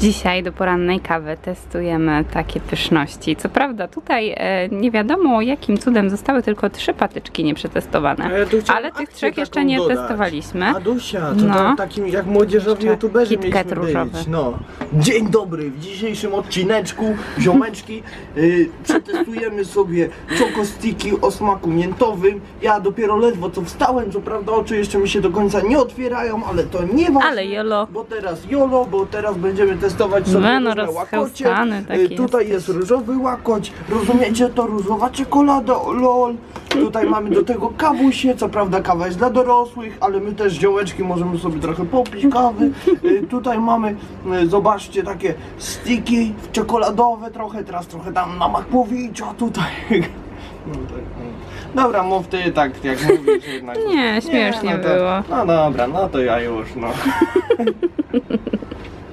Dzisiaj do porannej kawy testujemy takie pyszności. Co prawda tutaj e, nie wiadomo jakim cudem zostały tylko trzy patyczki nieprzetestowane, ja chciałem ale tych trzech jeszcze nie dodać. testowaliśmy. Adusia, to No. tam takim jak młodzieżowi youtuberzy mieliśmy różowy. być. No. Dzień dobry, w dzisiejszym odcineczku ziomeczki y, przetestujemy sobie czokostiki o smaku miętowym. Ja dopiero ledwo co wstałem, co prawda oczy jeszcze mi się do końca nie otwierają, ale to nie ważne. Ale jolo. Bo teraz jolo, bo teraz będziemy testować sobie No, no, różne łakocie. rozchełstany taki Y, Tutaj jest różowy łakoć, rozumiecie to? Różowa czekolada, lol. Tutaj mamy do tego kawusie, co prawda kawa jest dla dorosłych, ale my też ziołeczki możemy sobie trochę popić kawy. Y, Tutaj mamy, y, zobaczcie, takie stiki czekoladowe trochę, teraz trochę tam na makłowicza tutaj. No, tak, no. Dobra, mów ty tak jak mówisz jednak. Nie, śmiesznie no to, było. No dobra, no to ja już, no.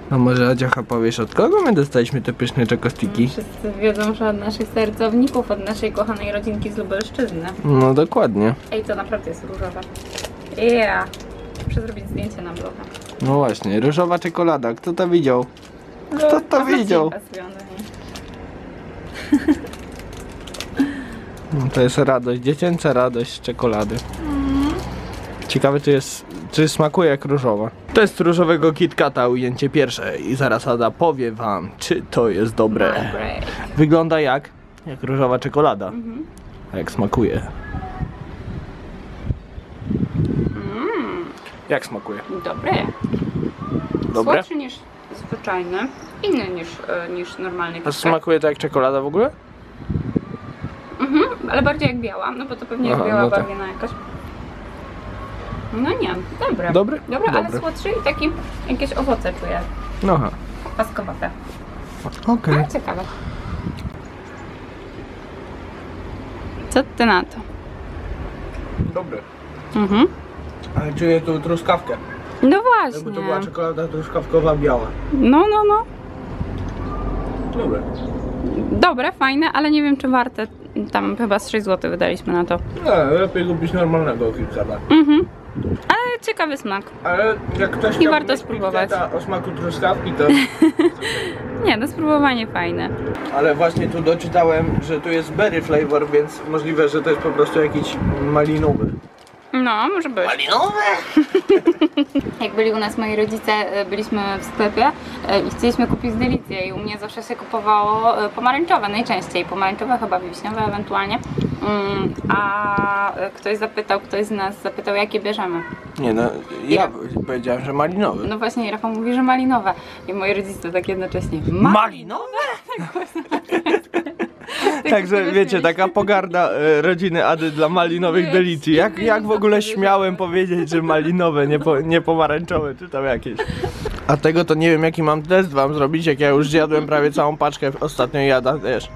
A może Adziocha powiesz, od kogo my dostaliśmy te pyszne czekostiki? Wszyscy wiedzą, że od naszych sercowników, od naszej kochanej rodzinki z Lubelszczyzny. No dokładnie. Ej, to naprawdę jest różowe. Yeah. Muszę zrobić zdjęcie na bloga. No właśnie, różowa czekolada, kto to widział? Kto to Pazurki widział? pasują do niej. No, to jest radość, dziecięca radość z czekolady. Ciekawe czy jest, czy smakuje jak różowa. Test różowego KitKata, ujęcie pierwsze i zaraz Ada powie wam, czy to jest dobre. Wygląda jak? Jak różowa czekolada. Mhm. A jak smakuje? Mm, Jak smakuje? dobre. Dobre? Słodszy niż zwyczajny. Inny niż, e, niż normalny A KitKat. smakuje to jak czekolada w ogóle? Mhm, ale bardziej jak biała, no bo to pewnie jest Aha, biała no tak. jakaś. No nie, dobre. Dobry? Dobre, ale Dobry. słodszy i taki jakieś owoce czuję. No aha. Paskowate. Okej. No, ciekawe. Co ty na to? Dobre. Mhm. Ale czuję tu truskawkę. No Jakby to była właśnie. czekolada truskawkowa biała. No, no, no. Dobre. Dobre, fajne, ale nie wiem czy warte. Tam chyba z 6 zł wydaliśmy na to. Nie, lepiej kupić normalnego KitKata. Mhm. Ciekawy smak. Ale jak ktoś I warto spróbować. O smaku truskawki, to... Nie, no spróbowanie fajne. Ale właśnie tu doczytałem, że tu jest berry flavor, więc możliwe, że to jest po prostu jakiś malinowy. No, może być. Malinowe? Jak byli u nas moi rodzice, e, byliśmy w sklepie e, i chcieliśmy kupić delicję i u mnie zawsze się kupowało e, pomarańczowe najczęściej, pomarańczowe chyba wiśniowe ewentualnie, a e, ktoś zapytał, ktoś z nas zapytał jakie bierzemy. Nie no, ja powiedziałem, że malinowy. No właśnie Rafał mówi, że malinowe i moi rodzice tak jednocześnie Malinowe? Także wiecie, taka pogarda e, rodziny Ady dla malinowych delicji. Jak, jak w ogóle śmiałem powiedzieć, że malinowe, nie, po, nie pomarańczowe, czy tam jakieś. A tego to nie wiem jaki mam test wam zrobić, jak ja już zjadłem prawie całą paczkę, ostatnio jada też.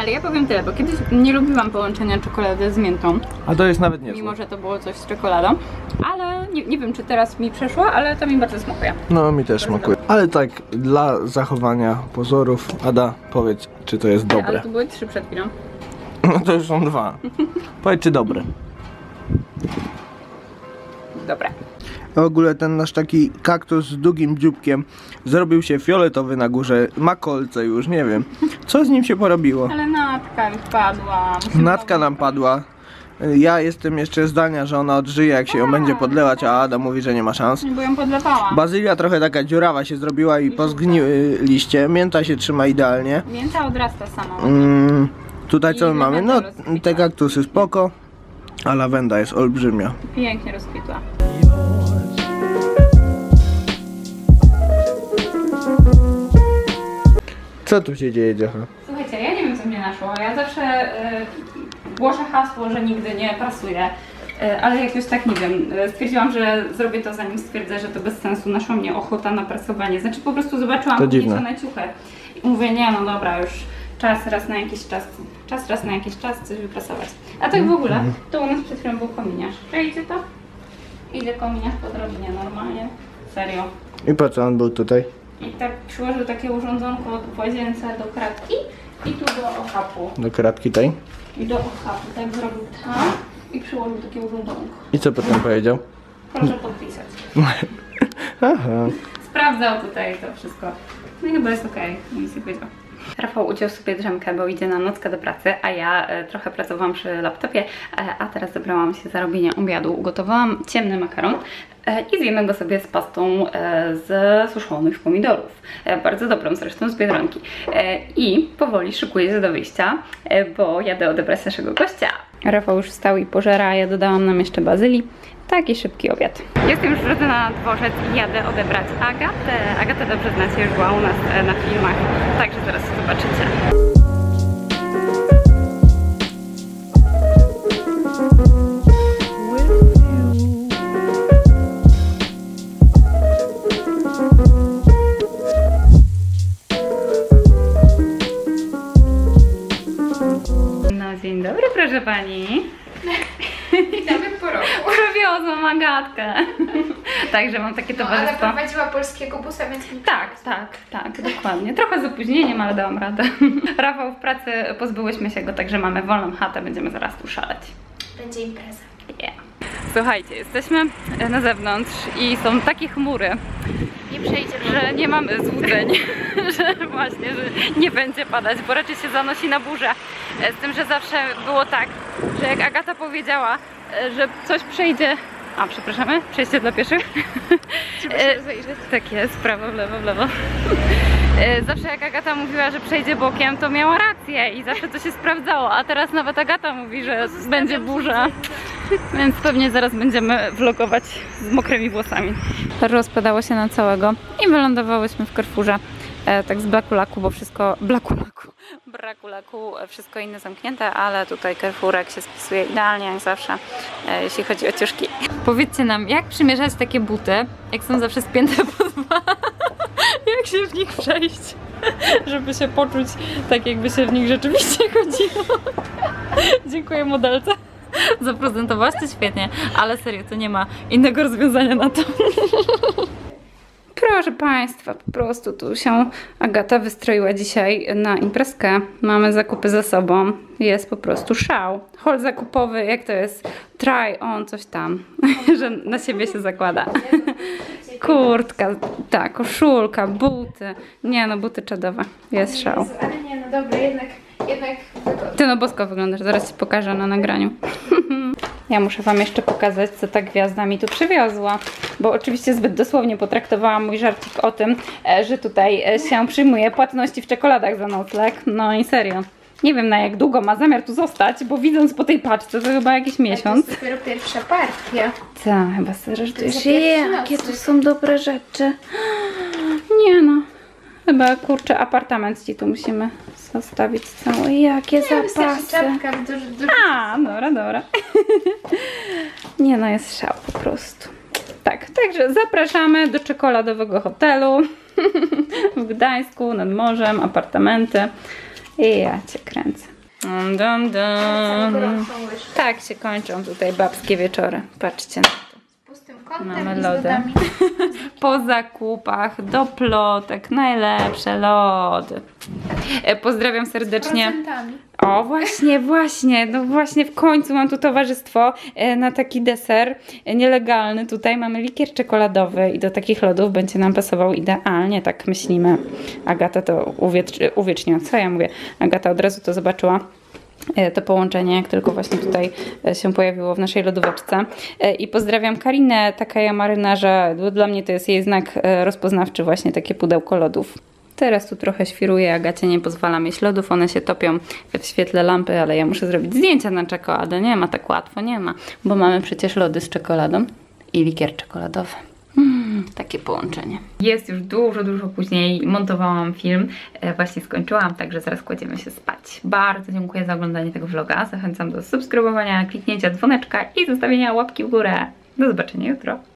Ale ja powiem tyle, bo kiedyś nie lubiłam połączenia czekolady z miętą, A to jest nawet niezłe. mimo że to było coś z czekoladą, ale nie, nie wiem czy teraz mi przeszło, ale to mi bardzo smakuje. No mi też smakuje. Ale tak, dla zachowania pozorów, Ada, powiedz, czy to jest Ale dobre. tu były trzy przed chwilą. No to już są dwa. Powiedz, czy dobre. Dobre. W ogóle ten nasz taki kaktus z długim dzióbkiem zrobił się fioletowy na górze, ma kolce już, nie wiem. Co z nim się porobiło? Ale natka mi. Musimy Natka nam padła. Ja jestem jeszcze zdania, że ona odżyje jak się ją będzie podlewać, a Ada mówi, że nie ma szans. Bo ją podlewałam. Bazylia trochę taka dziurawa się zrobiła i pozgniły liście. Mięta się trzyma idealnie. Mięta odrasta sama. Mm, tutaj co I my mamy? No, te kaktusy spoko, a lawenda jest olbrzymia. Pięknie rozkwitła. Co tu się dzieje, Dziocha? Słuchajcie, ja nie wiem co mnie naszło. Ja zawsze e, głoszę hasło, że nigdy nie prasuję. E, ale jakoś tak nie wiem. E, stwierdziłam, że zrobię to zanim stwierdzę, że to bez sensu. Naszła mnie ochota na prasowanie. Znaczy po prostu zobaczyłam To dziwne. ugniecione ciuchy. I mówię, nie no dobra, już czas raz na jakiś czas. Czas raz na jakiś czas coś wyprasować. A tak w ogóle, to u nas przed chwilą był kominiarz. Przejdzie to? Idzie kominiarz po drobinie normalnie. Serio. I po co on był tutaj? I tak przyłożył takie urządzonko w łazience do kratki i tu do okapu. Do kratki tej? I do okapu. Tak zrobił tam i przyłożył takie urządzonko. I co potem powiedział? Proszę podpisać. Aha. sprawdzał tutaj to wszystko. No i chyba jest okej, nic nie powiedział. Rafał uciął sobie drzemkę, bo idzie na nockę do pracy, a ja e, trochę pracowałam przy laptopie, e, a teraz zabrałam się za robienie obiadu. Ugotowałam ciemny makaron e, i zjemy go sobie z pastą z suszonych pomidorów. Bardzo dobrą zresztą z Biedronki. I powoli szykuję się do wyjścia, bo jadę odebrać naszego gościa. Rafał już wstał i pożera, ja dodałam nam jeszcze bazylii. Taki szybki obiad. Jestem już w drodze na dworzec i jadę odebrać Agatę. Agatę dobrze znacie, już była u nas e, na filmach, także zaraz zobaczycie. Także mam takie No, ale towarzystwo. prowadziła polskiego busa, więc mi Tak, tak, tak, dokładnie. Trochę z opóźnieniem, ale dałam radę. Rafał w pracy pozbyłyśmy się go, także mamy wolną chatę, będziemy zaraz tu szaleć. będzie impreza. Yeah. Słuchajcie, jesteśmy na zewnątrz i są takie chmury, Nie przejdzie że nie mamy złudzeń, że właśnie, że nie będzie padać, bo raczej się zanosi na burzę. Z tym, że zawsze było tak, że jak Agata powiedziała, e, że coś przejdzie... A, przepraszamy, przejście dla pieszych. Trzeba E, się zajrzeć. Tak jest, w prawo, w lewo, w lewo. E, Zawsze jak Agata mówiła, że przejdzie bokiem, to miała rację i zawsze to się sprawdzało, a teraz nawet Agata mówi, że będzie burza. Więc pewnie zaraz będziemy vlogować z mokrymi włosami. Rozpadało się na całego i wylądowałyśmy w Carrefourze. E, tak z blaku laku, bo wszystko... Blaku laku. Braku laku, e, wszystko inne zamknięte, ale tutaj Carrefourek się spisuje idealnie jak zawsze, e, jeśli chodzi o ciuszki. Powiedzcie nam, jak przymierzać takie buty, jak są zawsze spięte po dwa? jak się w nich przejść, żeby się poczuć tak, jakby się w nich rzeczywiście chodziło. Dziękuję modelce. Zaprezentowałaś to świetnie, ale serio, to nie ma innego rozwiązania na to. Proszę Państwa, po prostu tu się Agata wystroiła dzisiaj na imprezkę. Mamy zakupy za sobą. Jest po prostu szał. Hol zakupowy, jak to jest? Try on, coś tam, że na siebie się zakłada. Kurtka, tak, koszulka, buty. Nie no, buty czadowe. Jest szał. Ale nie, no dobra, jednak, jednak. Ty no bosko wyglądasz, zaraz Ci pokażę na nagraniu. Ja muszę Wam jeszcze pokazać, co ta gwiazda mi tu przywiozła, bo oczywiście zbyt dosłownie potraktowałam mój żarcik o tym, e, że tutaj e, się przyjmuje płatności w czekoladach za nocleg. No i serio. Nie wiem na jak długo ma zamiar tu zostać, bo widząc po tej paczce to chyba jakiś To miesiąc. jest dopiero pierwsza partia. Tak, chyba sobie żartujesz. za pierwszy Jakie tu są dobre rzeczy. Nie no. Chyba kurczę apartament Ci tu musimy zostawić cały. Jakie Nie, zapasy. czapka w duży, duży... A, dobra, dobra. Nie no, jest szał po prostu. Tak, także zapraszamy do czekoladowego hotelu w Gdańsku, nad morzem, apartamenty. I ja Cię kręcę. Dum, dum, Całą. Tak się kończą tutaj babskie wieczory. Patrzcie na to. Z pustym kątem Mamy lody. Po zakupach, do plotek, najlepsze lody. E, Pozdrawiam serdecznie. O, właśnie, właśnie, no właśnie w końcu mam tu towarzystwo e, na taki deser e, nielegalny. Tutaj mamy likier czekoladowy i do takich lodów będzie nam pasował idealnie, tak myślimy. Agata to uwiecz- uwieczniła, co ja mówię? Agata od razu to zobaczyła. To połączenie, jak tylko właśnie tutaj się pojawiło w naszej lodóweczce. I pozdrawiam Karinę, taka ja marynarza. Dla mnie to jest jej znak rozpoznawczy, właśnie takie pudełko lodów. Teraz tu trochę świruję, Agacie nie pozwala mieć lodów, one się topią w świetle lampy, ale ja muszę zrobić zdjęcia na czekoladę. Nie ma tak łatwo, nie ma, bo mamy przecież lody z czekoladą i likier czekoladowy. Mm, takie połączenie. Jest już dużo, dużo później. Montowałam film, e, właśnie skończyłam, także zaraz kładziemy się spać. Bardzo dziękuję za oglądanie tego vloga. Zachęcam do subskrybowania, kliknięcia dzwoneczka i zostawienia łapki w górę. Do zobaczenia jutro.